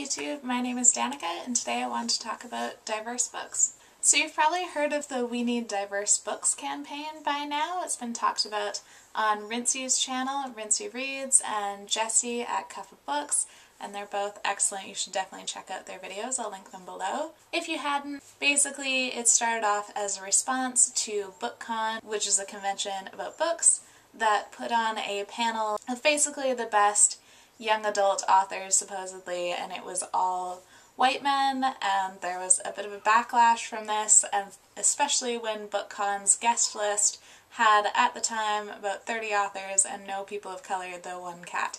YouTube, my name is Danika and today I want to talk about diverse books. So you've probably heard of the We Need Diverse Books campaign by now. It's been talked about on Rincey's channel, Rincy Reads, and Jessie at Cuff of Books, and they're both excellent. You should definitely check out their videos. I'll link them below. If you hadn't, basically it started off as a response to BookCon, which is a convention about books that put on a panel of basically the best young adult authors supposedly and it was all white men and there was a bit of a backlash from this and especially when BookCon's guest list had at the time about 30 authors and no people of color though one cat.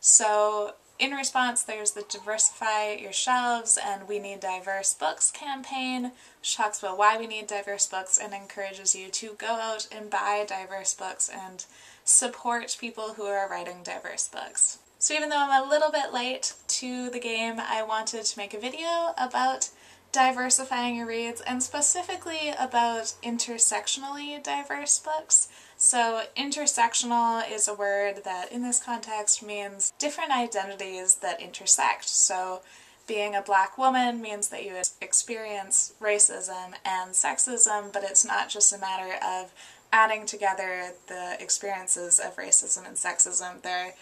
So in response there's the Diversify Your Shelves and We Need Diverse Books campaign which talks about why we need diverse books and encourages you to go out and buy diverse books and support people who are writing diverse books. So even though I'm a little bit late to the game, I wanted to make a video about diversifying your reads and specifically about intersectionally diverse books. So intersectional is a word that in this context means different identities that intersect. So being a black woman means that you experience racism and sexism, but it's not just a matter of adding together the experiences of racism and sexism. They're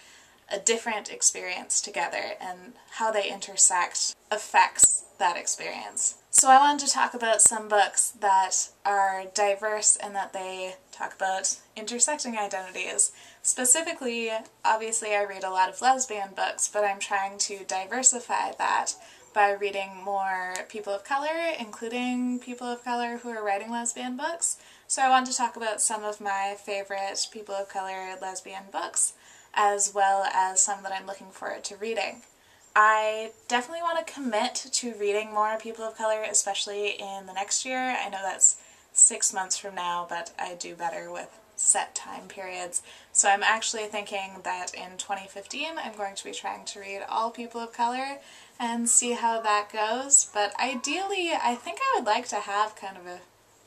a different experience together and how they intersect affects that experience. So I wanted to talk about some books that are diverse and that they talk about intersecting identities. Specifically, obviously I read a lot of lesbian books, but I'm trying to diversify that by reading more people of color, including people of color who are writing lesbian books. So I wanted to talk about some of my favorite people of color lesbian books as well as some that I'm looking forward to reading. I definitely want to commit to reading more people of color, especially in the next year. I know that's six months from now, but I do better with set time periods. So I'm actually thinking that in 2015 I'm going to be trying to read all people of color and see how that goes. But ideally, I think I would like to have kind of a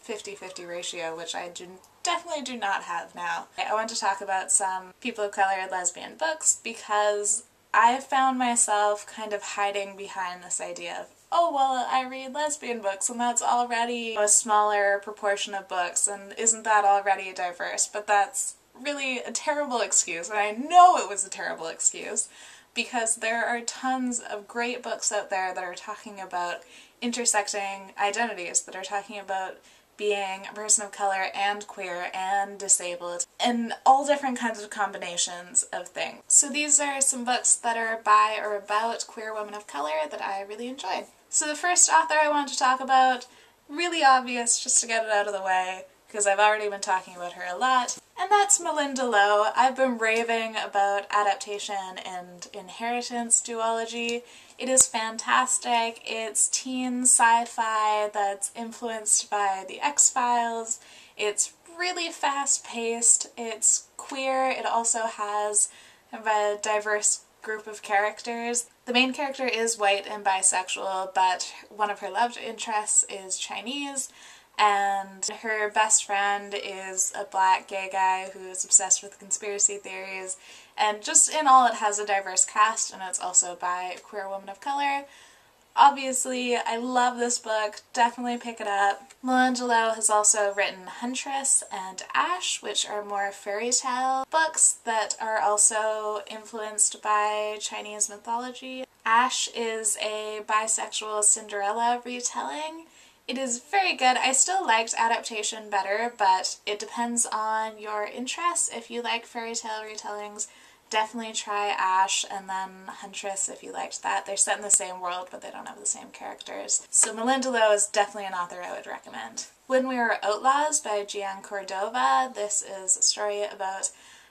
50-50 ratio, which I do definitely do not have now. I want to talk about some people of color lesbian books because I found myself kind of hiding behind this idea of, oh well, I read lesbian books and that's already a smaller proportion of books and isn't that already diverse? But that's really a terrible excuse and I know it was a terrible excuse because there are tons of great books out there that are talking about intersecting identities, that are talking about being a person of color and queer and disabled and all different kinds of combinations of things. So these are some books that are by or about queer women of color that I really enjoyed. So the first author I want to talk about, really obvious just to get it out of the way, because I've already been talking about her a lot, and that's Malinda Lo. I've been raving about adaptation and inheritance duology. It is fantastic. It's teen sci-fi that's influenced by the X-Files. It's really fast-paced. It's queer. It also has a diverse group of characters. The main character is white and bisexual, but one of her love interests is Chinese, and her best friend is a black gay guy who is obsessed with conspiracy theories and just in all it has a diverse cast and it's also by a queer woman of color. Obviously, I love this book, definitely pick it up. Malinda Lo has also written Huntress and Ash, which are more fairy tale books that are also influenced by Chinese mythology. Ash is a bisexual Cinderella retelling it is very good. I still liked adaptation better, but it depends on your interests. If you like fairy tale retellings, definitely try Ash and then Huntress if you liked that. They're set in the same world, but they don't have the same characters. So Malinda Lo is definitely an author I would recommend. When We Were Outlaws by Jeanne Cordova. This is a story about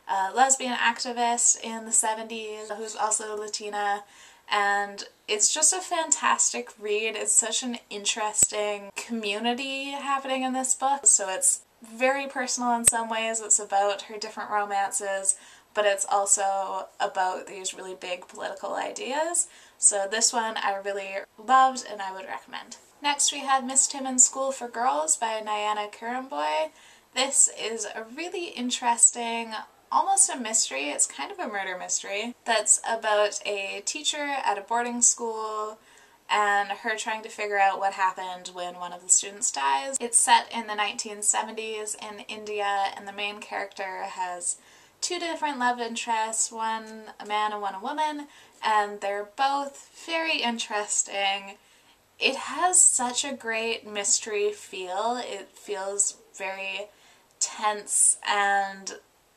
a lesbian activist in the 70s who's also Latina and it's just a fantastic read. It's such an interesting community happening in this book. So it's very personal in some ways. It's about her different romances, but it's also about these really big political ideas. So this one I really loved and I would recommend. Next we have Miss Timmins School for Girls by Nayana Currimbhoy. This is a really interesting almost a mystery, it's kind of a murder mystery, that's about a teacher at a boarding school and her trying to figure out what happened when one of the students dies. It's set in the 1970s in India and the main character has two different love interests, one a man and one a woman, and they're both very interesting. It has such a great mystery feel. It feels very tense and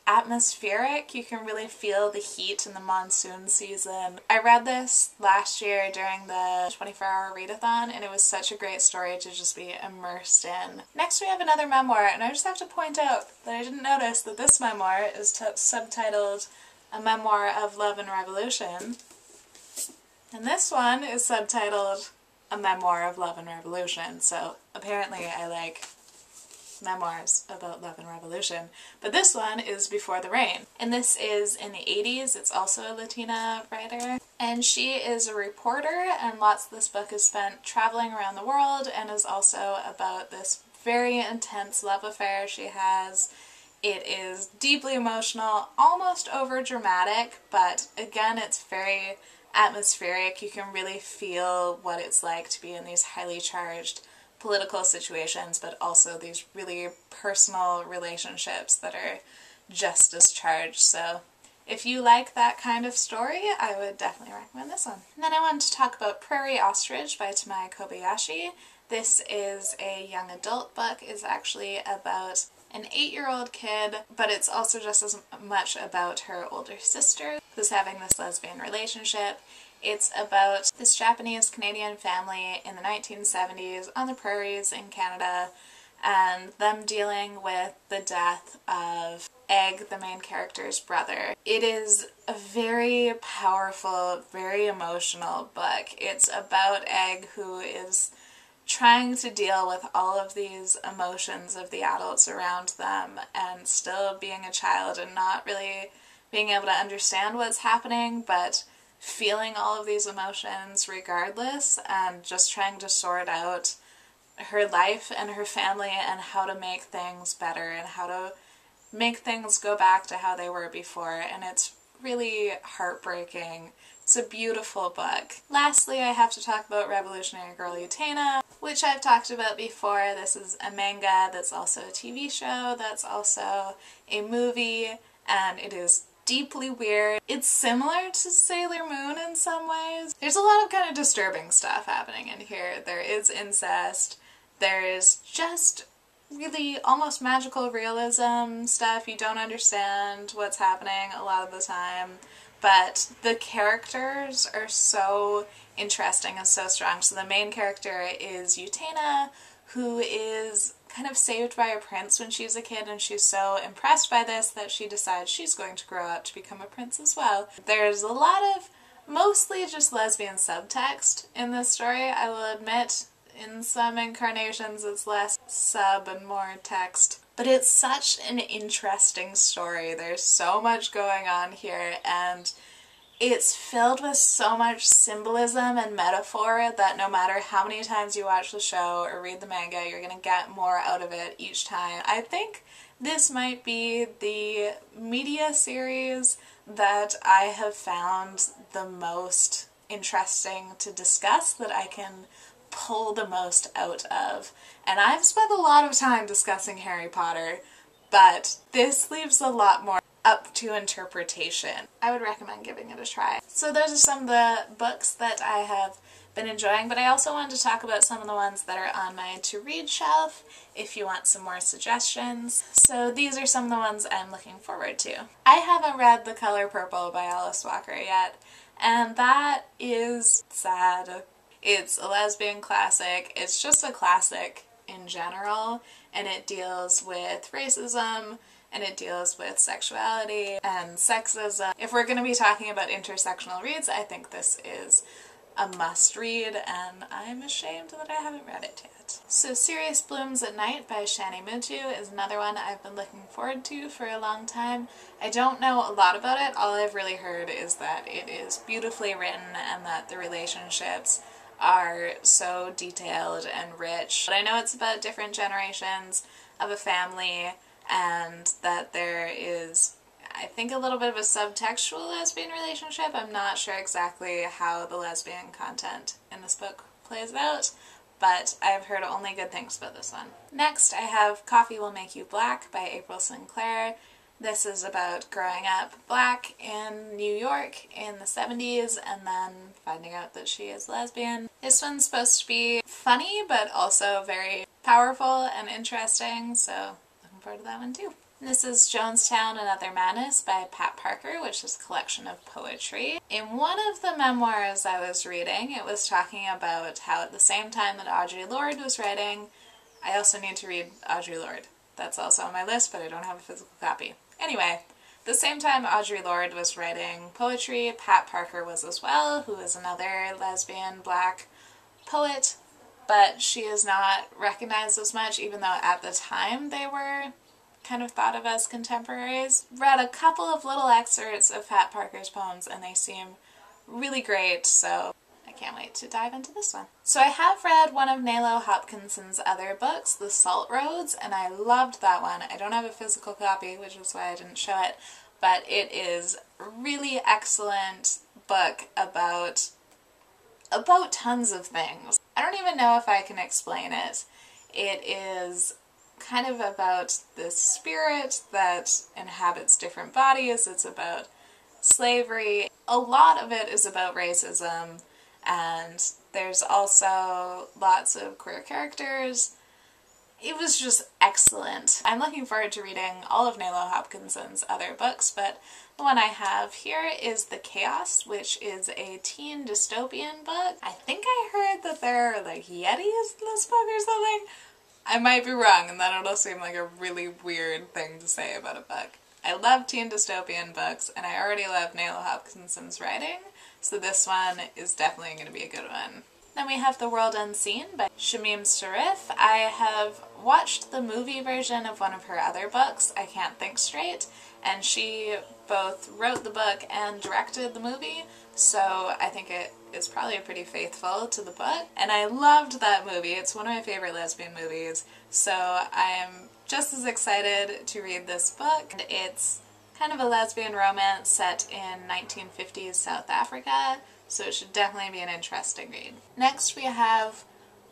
atmospheric. You can really feel the heat in the monsoon season. I read this last year during the 24 hour readathon and it was such a great story to just be immersed in. Next we have another memoir and I just have to point out that I didn't notice that this memoir is subtitled A Memoir of Love and Revolution and this one is subtitled A Memoir of Love and Revolution so apparently I like memoirs about love and revolution. But this one is Before the Rain. And this is in the 80s. It's also a Latina writer. And she is a reporter and lots of this book is spent traveling around the world and is also about this very intense love affair she has. It is deeply emotional, almost over dramatic, but again it's very atmospheric. You can really feel what it's like to be in these highly charged political situations, but also these really personal relationships that are just as charged. So if you like that kind of story, I would definitely recommend this one. And then I wanted to talk about Prairie Ostrich by Tamai Kobayashi. This is a young adult book. It's actually about an eight-year-old kid, but it's also just as much about her older sister who's having this lesbian relationship. It's about this Japanese Canadian family in the 1970s on the prairies in Canada and them dealing with the death of Egg, the main character's brother. It is a very powerful, very emotional book. It's about Egg who is trying to deal with all of these emotions of the adults around them and still being a child and not really being able to understand what's happening, but feeling all of these emotions regardless and just trying to sort out her life and her family and how to make things better and how to make things go back to how they were before and it's really heartbreaking. It's a beautiful book. Lastly, I have to talk about Revolutionary Girl Utena, which I've talked about before. This is a manga that's also a TV show, that's also a movie, and it is deeply weird. It's similar to Sailor Moon in some ways. There's a lot of kind of disturbing stuff happening in here. There is incest. There is just really almost magical realism stuff. You don't understand what's happening a lot of the time. But the characters are so interesting and so strong. So the main character is Utena, who is kind of saved by a prince when she's a kid and she's so impressed by this that she decides she's going to grow up to become a prince as well. There's a lot of mostly just lesbian subtext in this story, I will admit. In some incarnations it's less sub and more text. But it's such an interesting story. There's so much going on here and it's filled with so much symbolism and metaphor that no matter how many times you watch the show or read the manga, you're going to get more out of it each time. I think this might be the media series that I have found the most interesting to discuss, that I can pull the most out of. And I've spent a lot of time discussing Harry Potter, but this leaves a lot more up to interpretation. I would recommend giving it a try. So those are some of the books that I have been enjoying, but I also wanted to talk about some of the ones that are on my to-read shelf if you want some more suggestions. So these are some of the ones I'm looking forward to. I haven't read The Color Purple by Alice Walker yet, and that is sad. It's a lesbian classic. It's just a classic in general, and it deals with racism, and it deals with sexuality and sexism. If we're going to be talking about intersectional reads, I think this is a must read and I'm ashamed that I haven't read it yet. So Cereus Blooms at Night by Shani Mootoo is another one I've been looking forward to for a long time. I don't know a lot about it, all I've really heard is that it is beautifully written and that the relationships are so detailed and rich. But I know it's about different generations of a family and that there is I think a little bit of a subtextual lesbian relationship. I'm not sure exactly how the lesbian content in this book plays out, but I've heard only good things about this one. Next, I have Coffee Will Make You Black by April Sinclair. This is about growing up black in New York in the 70s and then finding out that she is lesbian. This one's supposed to be funny but also very powerful and interesting, so forward to that one too. This is Jonestown and Other Madness by Pat Parker, which is a collection of poetry. In one of the memoirs I was reading, it was talking about how at the same time that Audre Lorde was writing, I also need to read Audre Lorde. That's also on my list, but I don't have a physical copy. Anyway, the same time Audre Lorde was writing poetry, Pat Parker was as well, who is another lesbian black poet, but she is not recognized as much, even though at the time they were kind of thought of as contemporaries. Read a couple of little excerpts of Pat Parker's poems and they seem really great, so I can't wait to dive into this one. So I have read one of Nalo Hopkinson's other books, The Salt Roads, and I loved that one. I don't have a physical copy, which is why I didn't show it, but it is really excellent book about about tons of things. I don't even know if I can explain it. It is kind of about the spirit that inhabits different bodies. It's about slavery. A lot of it is about racism and there's also lots of queer characters. It was just excellent. I'm looking forward to reading all of Nalo Hopkinson's other books, but the one I have here is The Chaos, which is a teen dystopian book. I think I there like Yetis is this book or something. I might be wrong, and that it'll seem like a really weird thing to say about a book. I love teen dystopian books, and I already love Nalo Hopkinson's writing, so this one is definitely going to be a good one. Then we have The World Unseen by Shamim Sarif. I have watched the movie version of one of her other books, I Can't Think Straight, and she both wrote the book and directed the movie, so I think it is probably pretty faithful to the book. And I loved that movie. It's one of my favorite lesbian movies, so I'm just as excited to read this book. It's kind of a lesbian romance set in 1950s South Africa, so it should definitely be an interesting read. Next we have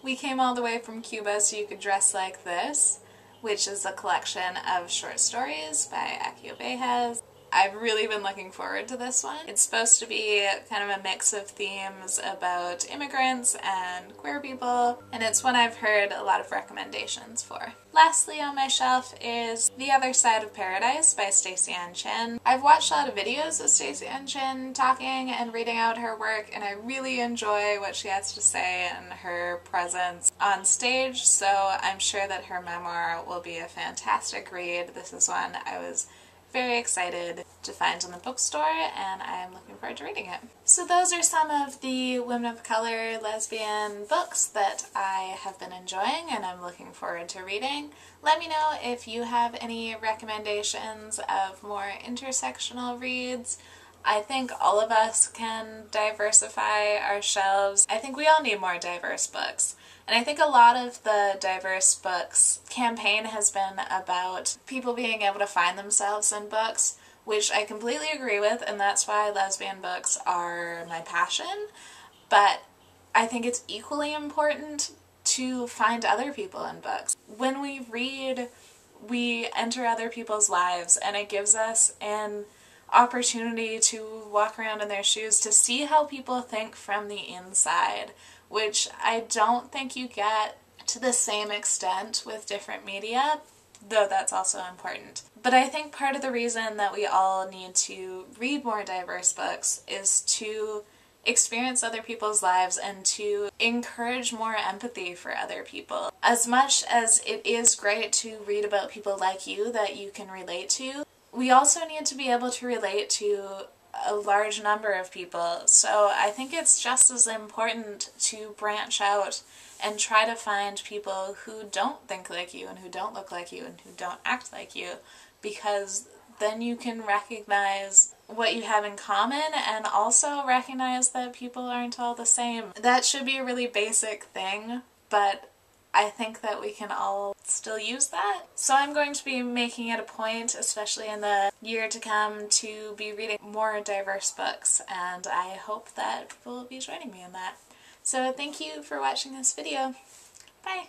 We Came All the Way from Cuba So You Could Dress Like This, which is a collection of short stories by Achy Obejas. I've really been looking forward to this one. It's supposed to be kind of a mix of themes about immigrants and queer people, and it's one I've heard a lot of recommendations for. Lastly on my shelf is The Other Side of Paradise by Staceyann Chin. I've watched a lot of videos of Staceyann Chin talking and reading out her work, and I really enjoy what she has to say and her presence on stage, so I'm sure that her memoir will be a fantastic read. This is one I was very excited to find in the bookstore and I'm looking forward to reading it. So those are some of the women of color lesbian books that I have been enjoying and I'm looking forward to reading. Let me know if you have any recommendations of more intersectional reads. I think all of us can diversify our shelves. I think we all need more diverse books. And I think a lot of the diverse books campaign has been about people being able to find themselves in books, which I completely agree with, and that's why lesbian books are my passion. But I think it's equally important to find other people in books. When we read, we enter other people's lives, and it gives us an opportunity to walk around in their shoes to see how people think from the inside which I don't think you get to the same extent with different media, though that's also important. But I think part of the reason that we all need to read more diverse books is to experience other people's lives and to encourage more empathy for other people. As much as it is great to read about people like you that you can relate to, we also need to be able to relate to a large number of people. So I think it's just as important to branch out and try to find people who don't think like you and who don't look like you and who don't act like you because then you can recognize what you have in common and also recognize that people aren't all the same. That should be a really basic thing, but I think that we can all still use that. So I'm going to be making it a point, especially in the year to come, to be reading more diverse books and I hope that people will be joining me in that. So thank you for watching this video. Bye!